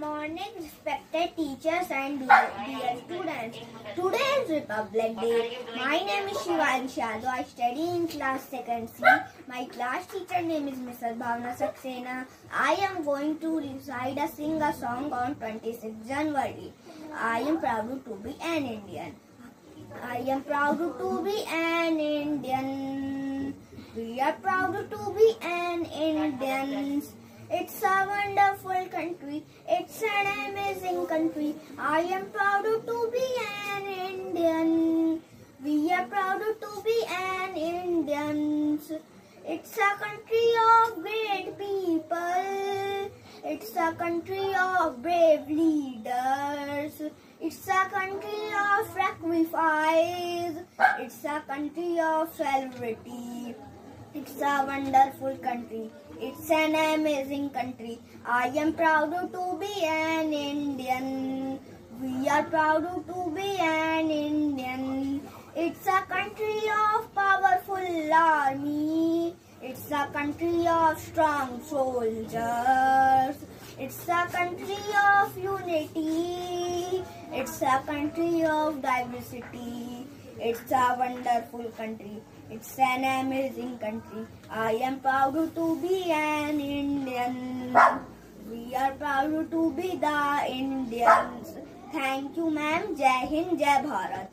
morning, respected teachers and dear students. Today is Republic Day. My name is Shivansh Yadav. I study in class 2nd C. My class teacher name is Mrs. Bhavna Saxena. I am going to recite a sing a song on 26 January. I am proud to be an Indian. I am proud to be an Indian. We are proud to be an Indian. It's a wonderful country. Country. I am proud to be an Indian. We are proud to be an Indians. It's a country of great people. It's a country of brave leaders. It's a country of sacrifice. It's a country of celebrity. It's a wonderful country. It's an amazing country. I am proud to be an Indian. We are proud to be an Indian. It's a country of powerful army. It's a country of strong soldiers. It's a country of unity. It's a country of diversity. It's a wonderful country. It's an amazing country. I am proud to be an Indian. We are proud to be the Indians. Thank you, ma'am. Jai Hind, Jai Bharat.